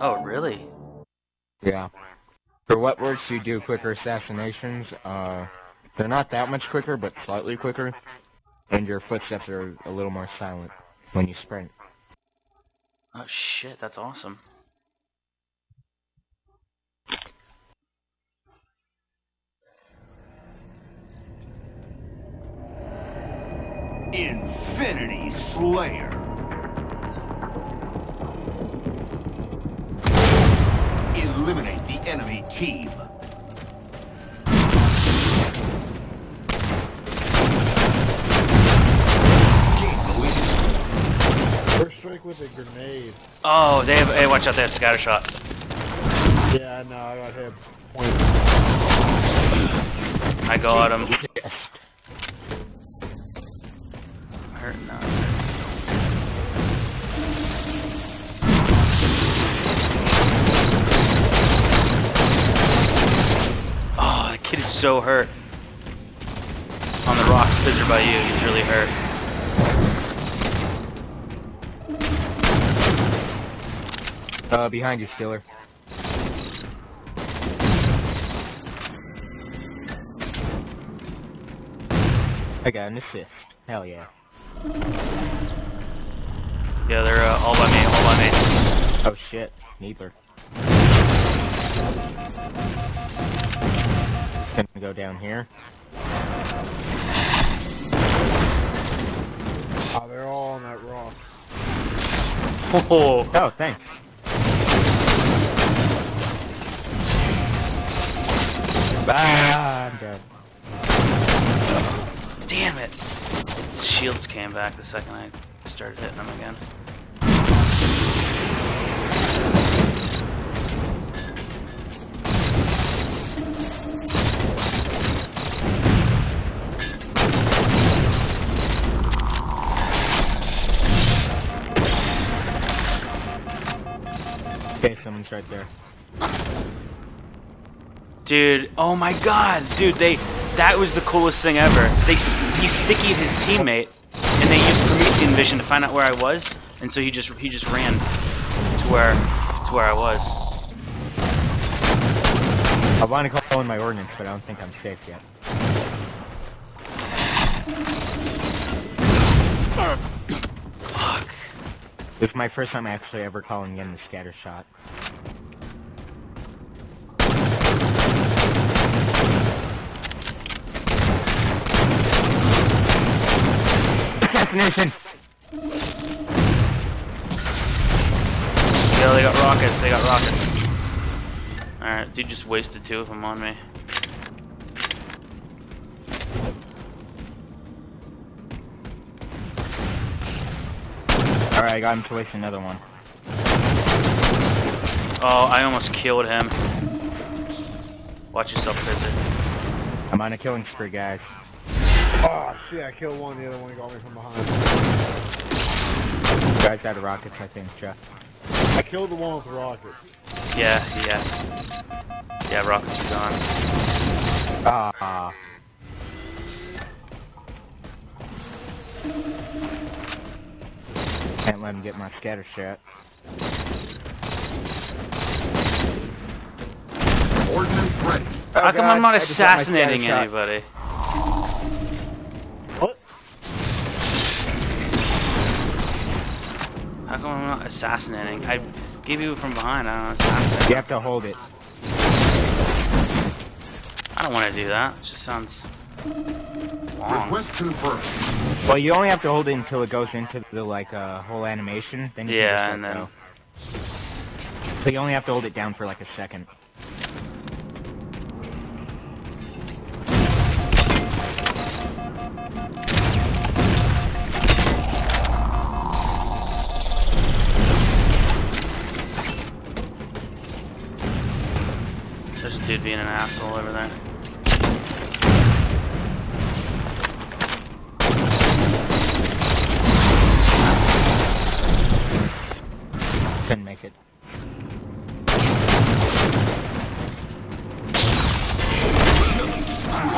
Oh, really? Yeah. For what works, you do quicker assassinations. Uh, they're not that much quicker, but slightly quicker. And your footsteps are a little more silent when you sprint. Oh shit, that's awesome. Infinity Slayer. Eliminate the enemy team. Gain the lead. First strike with a grenade. Oh, they have. Hey, watch out! They have scatter shot. Yeah, no, I got hit. Point. I got him. Yes. Hurt now. So hurt. On the rocks, scissor by you, he's really hurt. Uh, behind you, Steeler. I got an assist. Hell yeah. Yeah, they're uh, all by me, all by me. Oh shit, neither. Just gonna go down here. Oh, they're all on that rock. Oh, Oh, thanks. Ah, I'm dead. damn it! His shields came back the second I started hitting them again. Right there. Dude, oh my god, dude, they that was the coolest thing ever. They he stickied his teammate and they used Promethean vision to find out where I was, and so he just he just ran to where to where I was. I want to call in my ordnance, but I don't think I'm safe yet. Fuck. This is my first time actually ever calling in the scatter shot. Yeah, they got rockets, they got rockets. Alright, dude just wasted two of them on me. Alright, I got him to waste another one. Oh, I almost killed him. Watch yourself, Blizzard. I'm on a killing spree, guys. Oh shit, I killed one, the other one got me from behind. You guys out of rockets, I think, Jeff. I killed the one with the rocket. Yeah, yeah. Yeah, rockets are gone. Ah. Can't let him get my scatter shot. Ordnance ready. How come I'm not I just got my assassinating scatter shot. anybody? How come I'm not assassinating? I gave you from behind, I don't assassinate. You have to hold it. I don't want to do that. It just sounds long. Request confirmed. Well, you only have to hold it until it goes into the, like, uh, whole animation. Then you Yeah, can and then go. So you only have to hold it down for like a second. Dude being an asshole over there. Couldn't make it.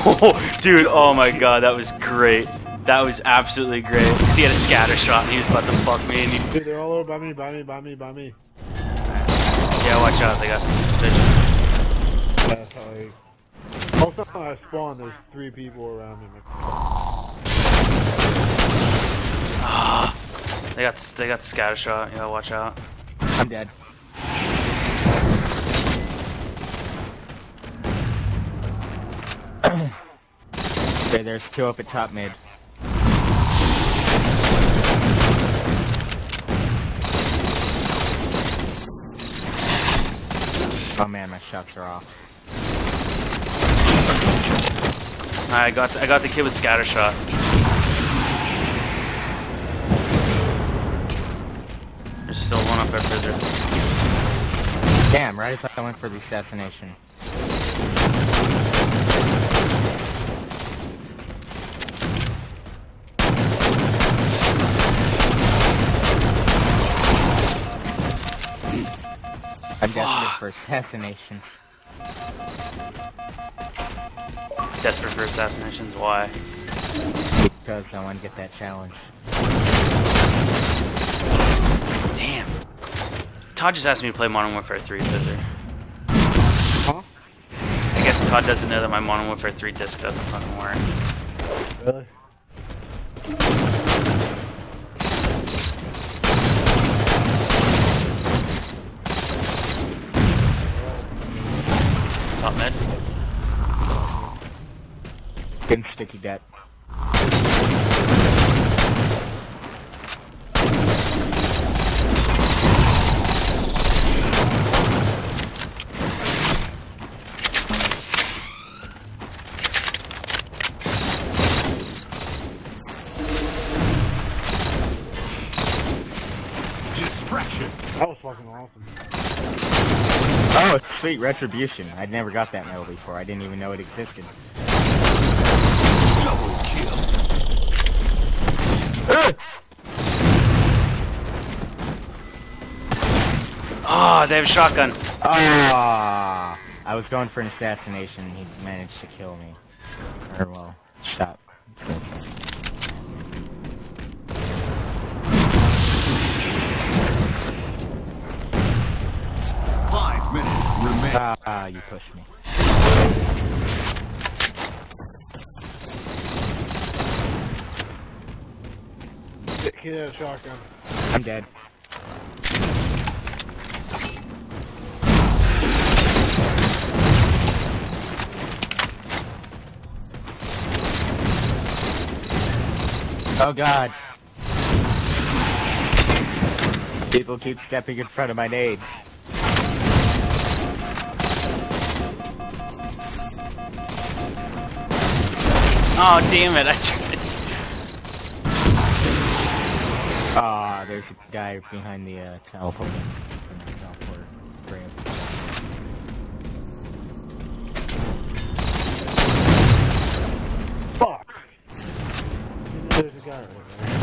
Oh, dude, oh my god, that was great. That was absolutely great. He had a scatter shot and he was about to fuck me and he Dude, they're all over by me, by me, by me, by me. Yeah, watch out, they got That's how I... Also, when I spawn, there's three people around me. they got they got scatter shot, yeah, watch out. I'm dead. okay, there's two up at top mid. Oh man, my shots are off. I got I got the kid with scatter shot. There's still one up there, Fizzer. Damn, right as I went for the assassination. I'm desperate for assassination. Desperate for assassinations, why? Because I want to get that challenge. Damn. Todd just asked me to play Modern Warfare 3 Fizzer. Huh? I guess Todd doesn't know that my Modern Warfare 3 disc doesn't fucking work. Really? Top mid. Getting sticky debt. Distraction. That was fucking awesome. Oh, sweet retribution. I'd never got that medal before. I didn't even know it existed. Double kill. Oh, they have a shotgun. Ah, I was going for an assassination. He managed to kill me. Or well, stop. Five minutes remain. Ah, you pushed me. Kid kid had a shotgun. I'm dead. Oh god. People keep stepping in front of my nades. Oh, damn it. I tried. Ah, there's a guy behind the uh, teleport. teleport. Fuck! There's a guy right there.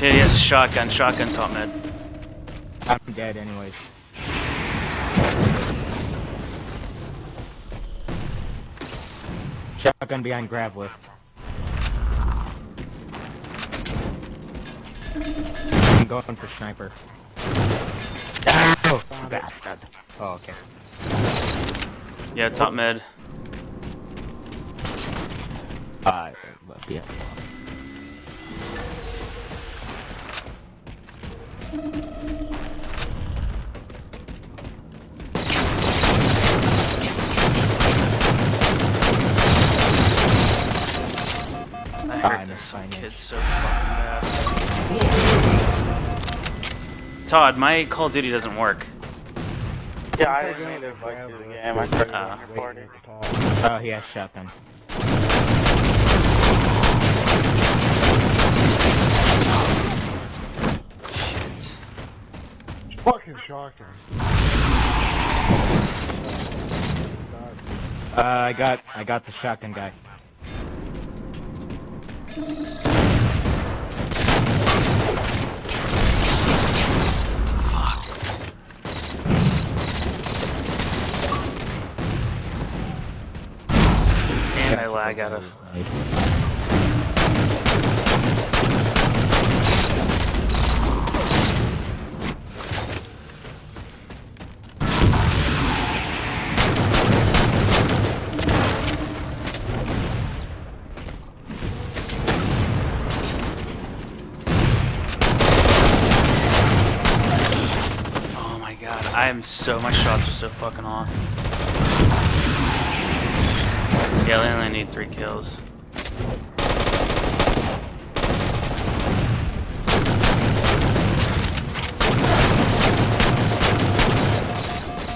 Dude, he has a shotgun. Shotgun top mid. I'm dead anyways. Shotgun behind grav lift. I'm going for sniper. Oh, bastard. Oh, okay. Yeah, top med. Uh, left, yeah. I hurt this missed my kid so fucking Todd, my Call of Duty doesn't work. Yeah, I didn't mean to fuck you the game. I tried Uh. to record it. Oh, he has shotgun. Fucking shotgun. Uh, I got, I got the shotgun guy. I got it. Nice. Oh my god, I am so my shots are so fucking off. Yeah, I only need three kills.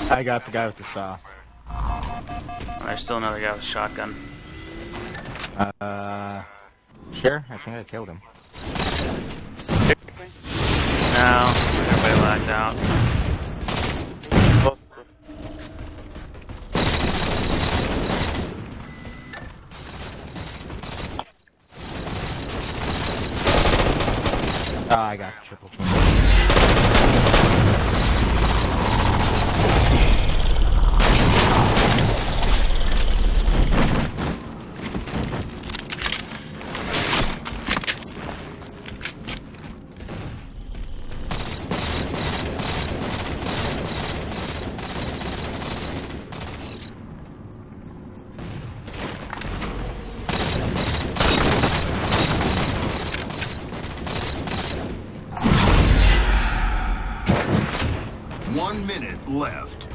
I got the guy with the saw. There's still another guy with a shotgun. Uh, sure. I think I killed him. No, everybody lagged out. Ah, I got triple One minute left.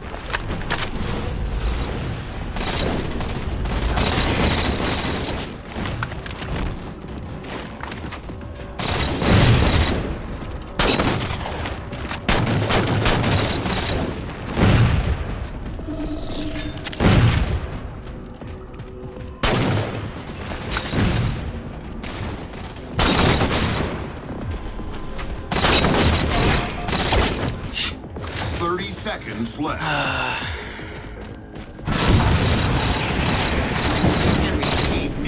Seconds left.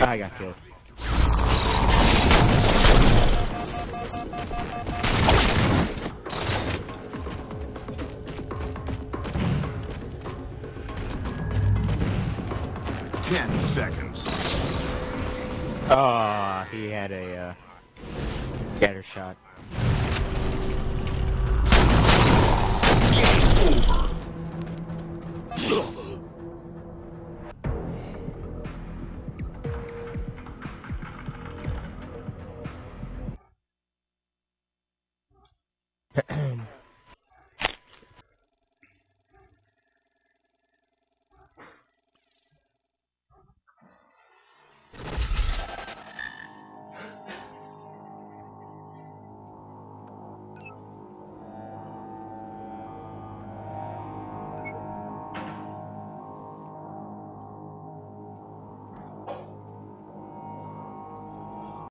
I got killed. Ten seconds. Oh, he had a uh, scatter shot. Over.